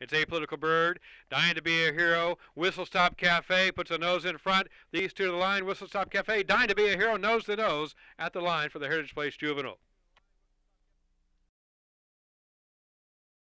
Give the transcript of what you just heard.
It's Apolitical Bird, Dying to Be a Hero, Whistle Stop Cafe puts a nose in front. These two to the line, Whistle Stop Cafe, Dying to Be a Hero, nose to nose at the line for the Heritage Place Juvenile.